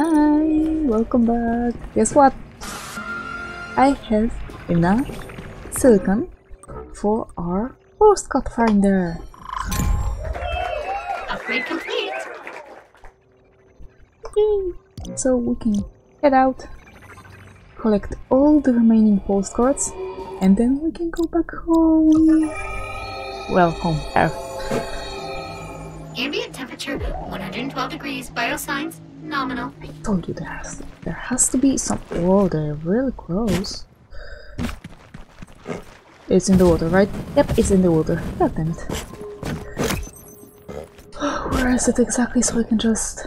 Hi, welcome back. Guess what? I have enough silicon for our postcard finder. Upgrade complete. Yay. So we can head out, collect all the remaining postcards, and then we can go back home. Well, home, Earth. Ambient temperature 112 degrees. Biosigns I told you there has, there has to be some. Whoa, they're really close. It's in the water, right? Yep, it's in the water. God damn it. Where is it exactly so I can just...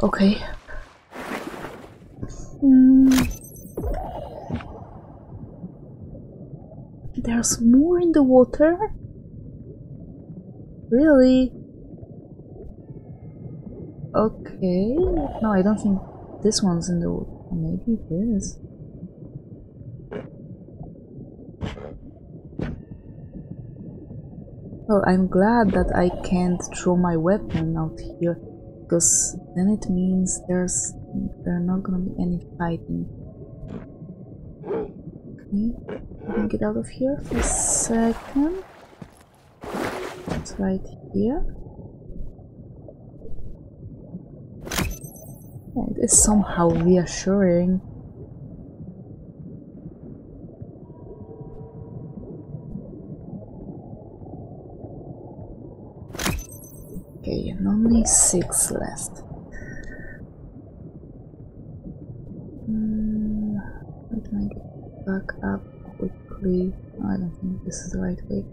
Okay. Hmm. There's more in the water? Really? Okay. No, I don't think this one's in the. Maybe it is. Well, I'm glad that I can't throw my weapon out here, because then it means there's there's not gonna be any fighting. Okay, let me get out of here for a second. Right here. Yeah, it is somehow reassuring. Okay, and only six left. Mm, how can get back up quickly? I don't think this is the right way.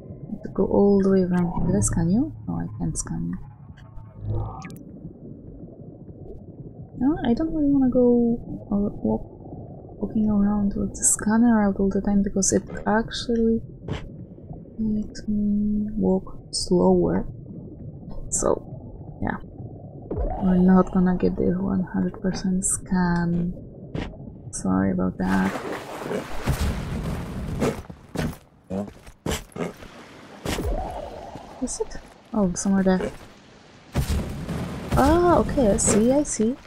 To go all the way around. Did I scan you? No, I can't scan you. No, I don't really want to go or walk, walking around with the scanner out all the time because it actually makes me walk slower. So, yeah. We're not gonna get the 100% scan. Sorry about that. Is it? Oh, somewhere there. Ah, okay, I see, I see.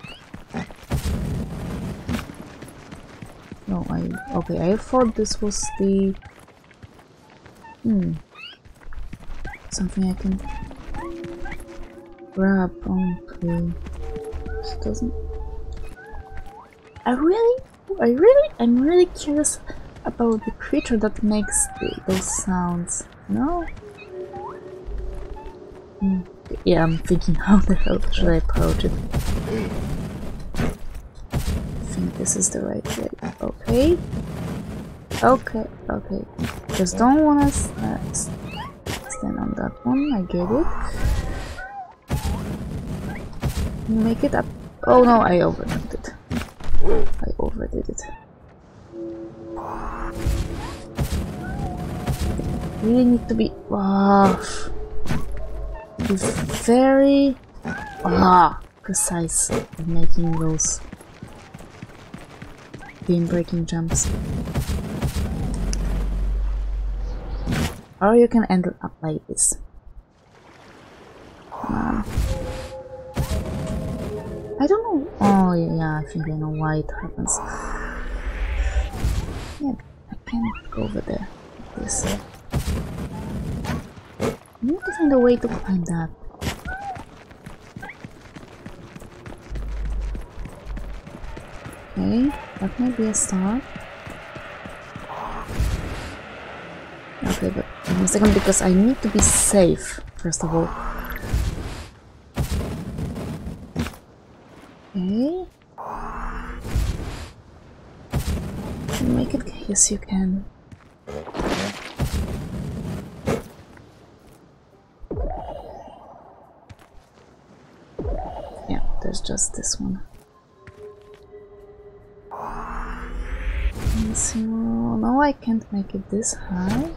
No, I... Okay, I thought this was the... Hmm. Something I can grab onto. This doesn't... I really... I really... I'm really curious about the creature that makes the, those sounds. No? Yeah, I'm thinking how the hell should I approach it? I think this is the right way. Okay. Okay, okay. Just don't wanna uh, stand on that one, I get it. Make it up. Oh no, I overdid it. I overdid it. Really need to be. Wow very ah, precise in making those beam breaking jumps. Or you can end up like this. Um, I don't know. Oh yeah, I think I know why it happens. Yeah, I can go over there. This. I need to find a way to climb that. Okay, that might be a start. Okay, but a second because I need to be safe, first of all. Okay. Make it, yes you can. Just this one. So, no, I can't make it this high.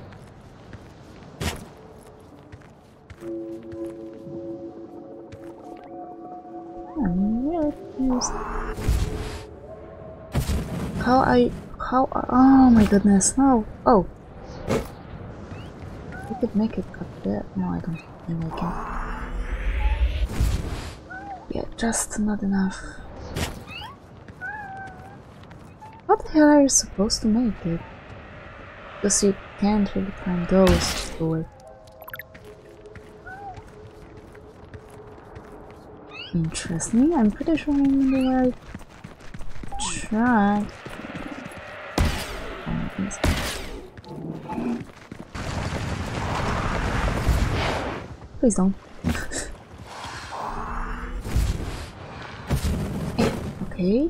I'm really confused. How I... How... Oh my goodness, no! Oh! I could make it up there. No, I don't think I can. Yeah, just not enough. How the hell are you supposed to make it? Because you can't really climb those to it. Interesting, I'm pretty sure I'm in the right track. Please don't. Okay.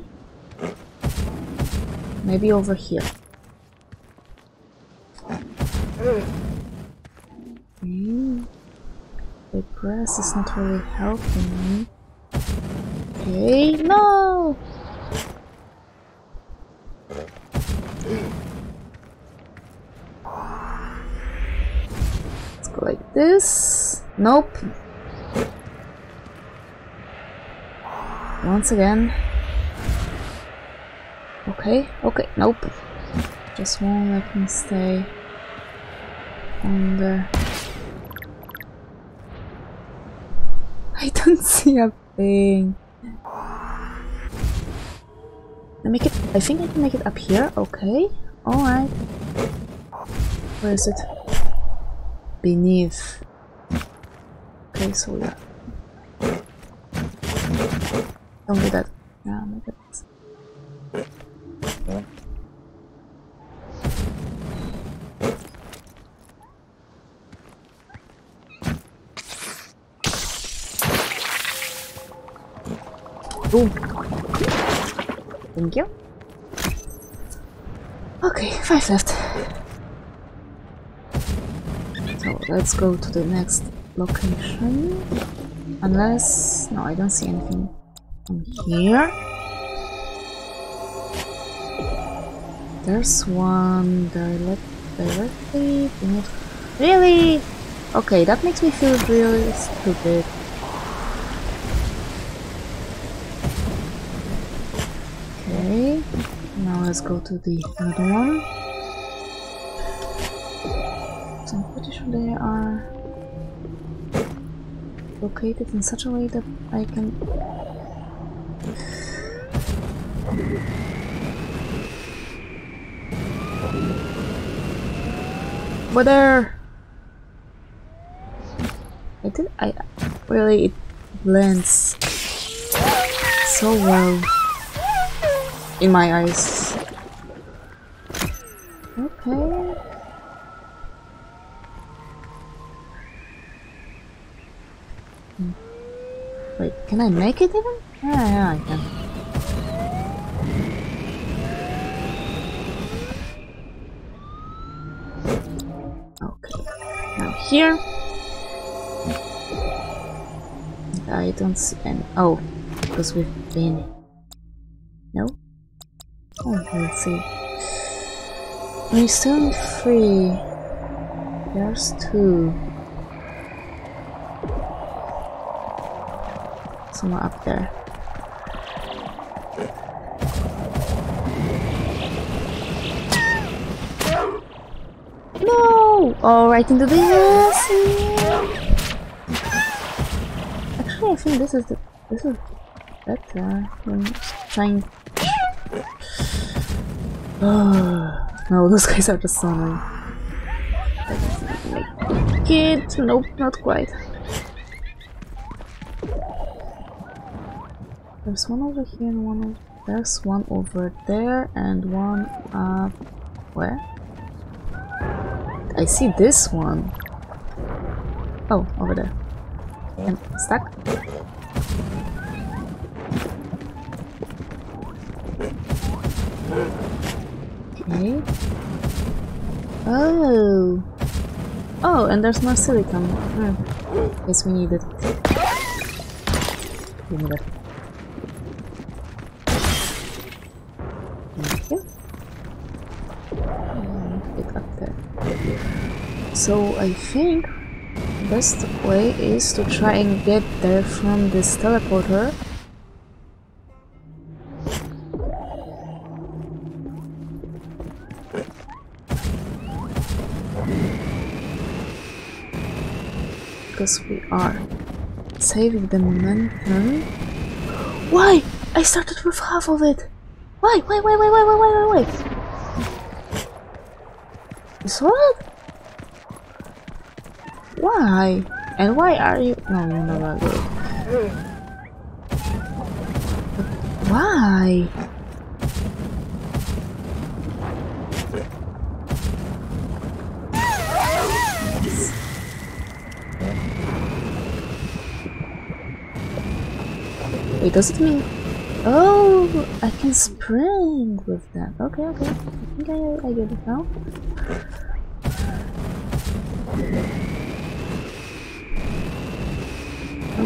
Maybe over here. Okay. The grass is not really helping me. Okay, no! Let's go like this. Nope. Once again. Okay, okay, nope. Just won't let me stay on the... I don't see a thing. I make it. I think I can make it up here. Okay. All right. Where is it? Beneath. Okay, so yeah. Don't do that. Yeah, make it. Thank you. Okay, five left. So let's go to the next location. Unless... no, I don't see anything from here. There's one direct, directly... Really? Okay, that makes me feel really stupid. Okay, now let's go to the other one. So I'm pretty sure they are located in such a way that I can But there I did I really it blends so well in my eyes. Can I make it even? Yeah, yeah, I can. Okay, now here. I don't see any. Oh, because we've been. No? Oh, let's see. We still three. There's two. Somewhere up there. No! Oh, right into the Actually, I think this is the this is better than trying no, those guys are just so annoying. Kid, nope, not quite. There's one over here and one over there's one over there and one up where? I see this one. Oh, over there. And stuck? Okay. Oh. Oh, and there's more silicon. Oh. Guess we need it. We need it. It up there. So I think the best way is to try and get there from this teleporter because we are saving the momentum Why? I started with half of it. Why? Why? Why? Why? Why? Why? Why? Why? Why? Saw? Why? And why are you? No, no, no, no. no. Why? Wait, does it mean... Oh, I can spring with that. Okay, okay. I think I, I get it now.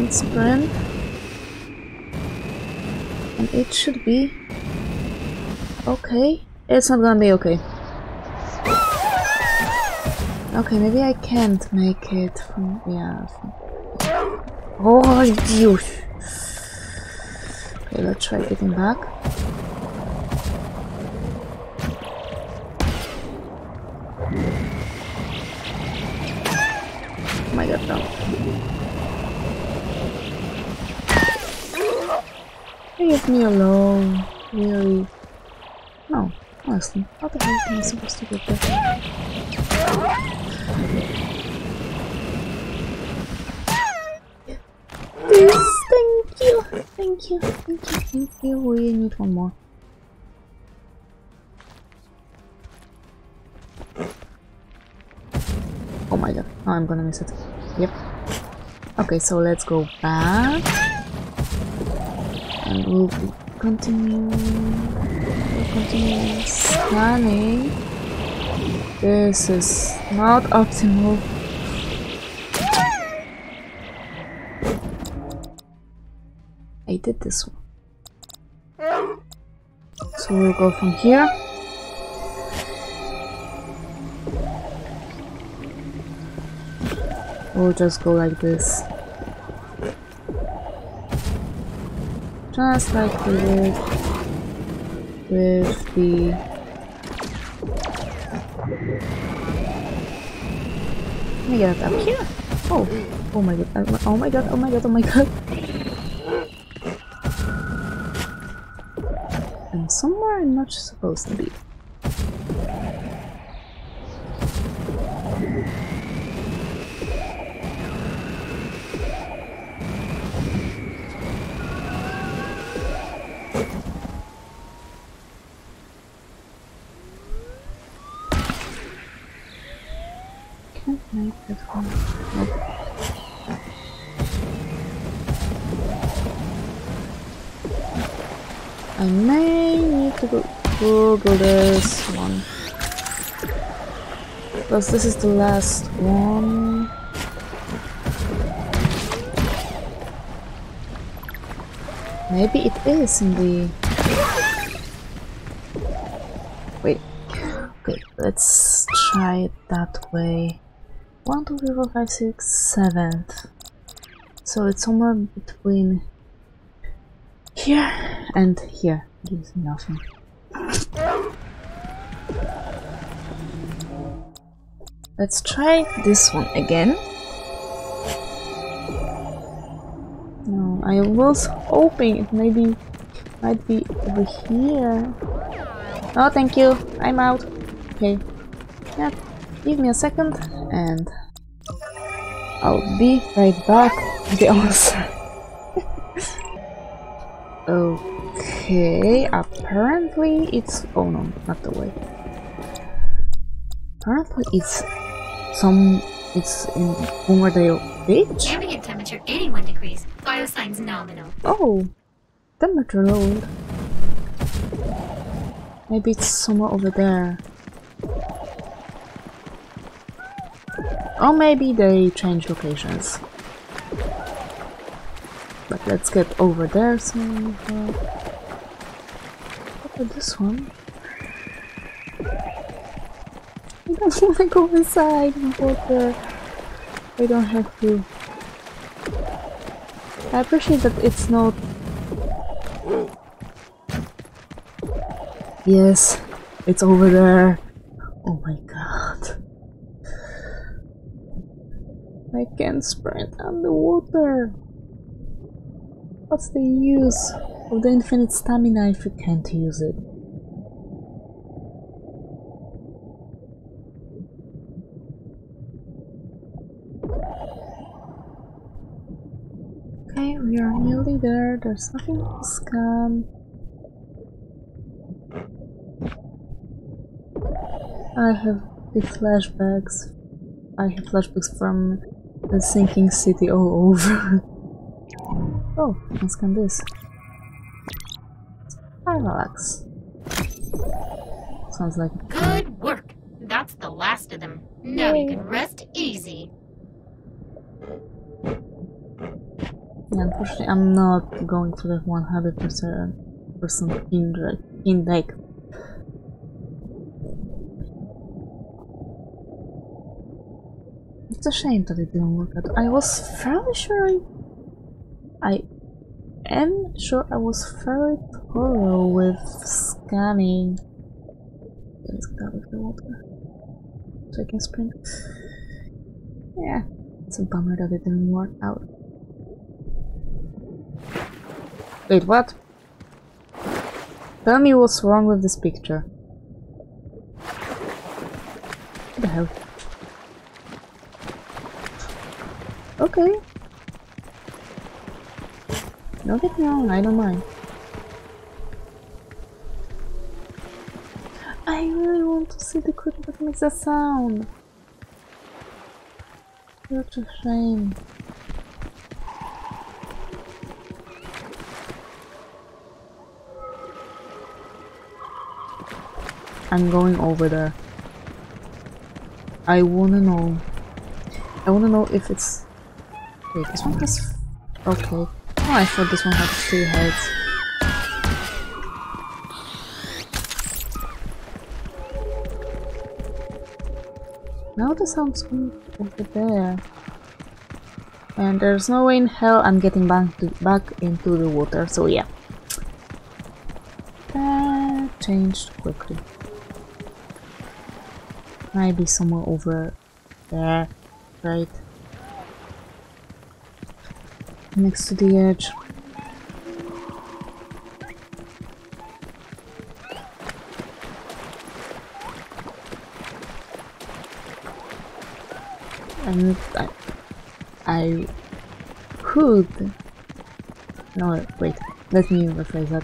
And sprint. And it should be... Okay. It's not gonna be okay. Okay, maybe I can't make it from... Yeah. From... Oh, you... Okay, let's try getting back. Oh my god, no. Leave me alone. Really? No, honestly. How the hell am I supposed to get there? Please, thank you, thank you, thank you, thank you. We need one more. Oh my god, now I'm gonna miss it. Yep. Okay, so let's go back. We'll continue, we'll continue scanning. This is not optimal. I did this one. So we'll go from here. We'll just go like this. Just like we did with the Let me get up here. Oh, oh my god, oh, oh my god, oh my god, oh my god. I'm somewhere I'm not supposed to be. This one. Because this is the last one. Maybe it is in the... Wait. Okay, let's try it that way. 1, 2, 3, 4, 5, 6, 7th. So it's somewhere between here and here. Gives me nothing. Let's try this one again. No, I was hoping it maybe might be over here. Oh, thank you. I'm out. Okay. Yeah, give me a second and I'll be right back on the other side. Okay, apparently it's... Oh no, not the way. Apparently it's some... It's in Boomerdale Beach? Ambient temperature 81 degrees. Biosigns nominal. Oh, temperature load. Maybe it's somewhere over there. Or maybe they change locations. But let's get over there so uh, this one. I don't want to go inside water. I don't have to. I appreciate that it's not Yes, it's over there. Oh my god. I can't sprint underwater. What's the use? Of the infinite stamina if you can't use it. Okay, we are nearly there. There's nothing to scan. I have the flashbacks. I have flashbacks from the sinking city all over. oh, let's scan this. Parallax. Sounds like Good work. That's the last of them. Now you can rest easy. Unfortunately, I'm not going for the 100% index. It's a shame that it didn't work out. I was fairly sure I, I am sure I was fairly thorough with scanning. Let's out of the water. So sprint. Yeah, it's a bummer that it didn't work out. Wait, what? Tell me what's wrong with this picture. What the hell? Okay. Don't get me wrong, I don't mind. I really want to see the cricket that makes that sound. Such a shame. I'm going over there. I wanna know. I wanna know if it's. Wait, this one has. Okay. Oh, I thought this one had three heads. Now the sound's over there. And there's no way in hell I'm getting back, to, back into the water, so yeah. That changed quickly. Might be somewhere over there, right? Next to the edge. And I, I could. No, wait. Let me rephrase that.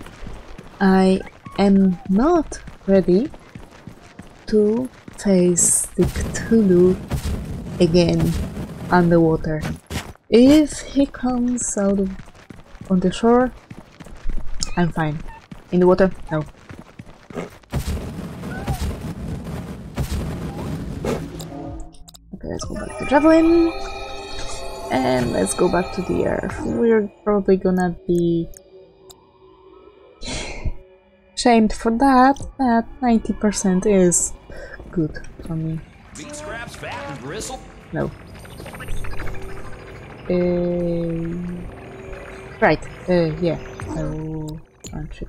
I am not ready to face the Cthulhu again underwater. If he comes out of, on the shore, I'm fine. In the water, no. Let's go back to Javelin. And let's go back to the earth. We're probably gonna be shamed for that, but 90% is good for me. Meat scraps, fat, and bristle. No. Uh, right, uh, yeah, launch it.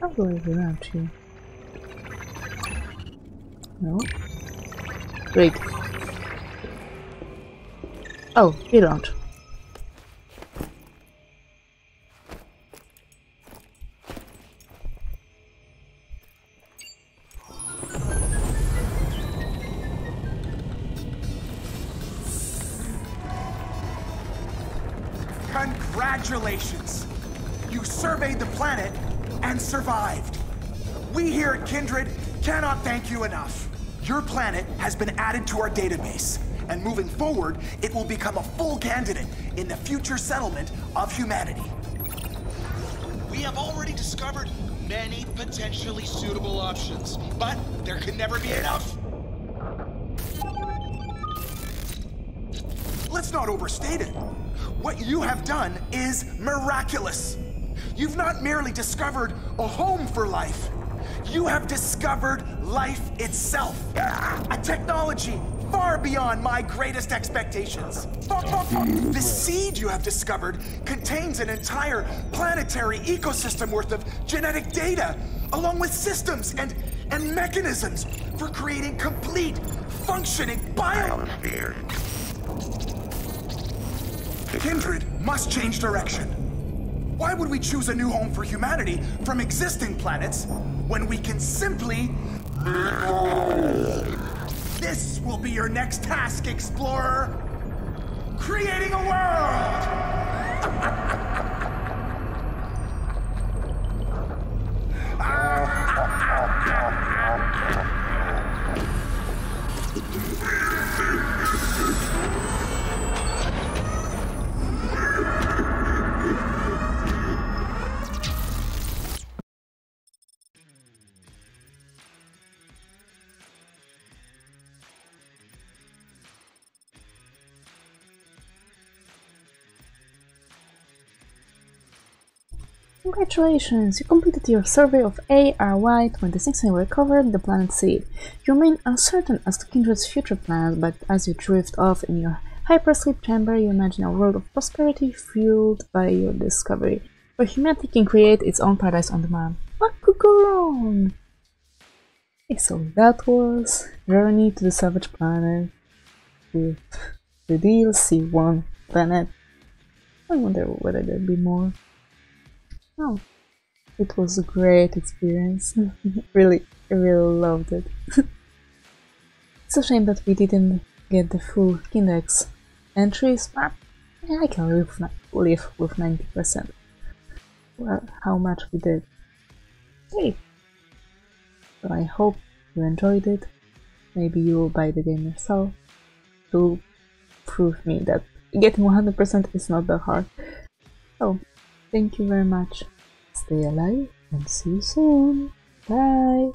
How do I launch you? No? Great. Oh, you don't. Congratulations! You surveyed the planet and survived. We here at Kindred cannot thank you enough. Your planet has been added to our database, and moving forward, it will become a full candidate in the future settlement of humanity. We have already discovered many potentially suitable options, but there can never be enough. Let's not overstate it. What you have done is miraculous. You've not merely discovered a home for life, you have discovered life itself. A technology far beyond my greatest expectations. The seed you have discovered contains an entire planetary ecosystem worth of genetic data, along with systems and, and mechanisms for creating complete, functioning biosphere. Kindred must change direction. Why would we choose a new home for humanity from existing planets when we can simply. This will be your next task, Explorer! Creating a world! Congratulations! You completed your survey of ARY-26 and recovered the planet seed. You remain uncertain as to Kindred's future plans, but as you drift off in your hypersleep chamber, you imagine a world of prosperity fueled by your discovery, where humanity can create its own paradise on demand. What could go wrong? Okay, so that was Journey to the Savage Planet with the DLC 1 planet. I wonder whether there'd be more. Oh, it was a great experience. really, really loved it. it's a shame that we didn't get the full index entries, but I can live, live with 90%. Well, how much we did. Hey! But I hope you enjoyed it. Maybe you will buy the game yourself to prove me that getting 100% is not that hard. So, Thank you very much. Stay alive and see you soon. Bye.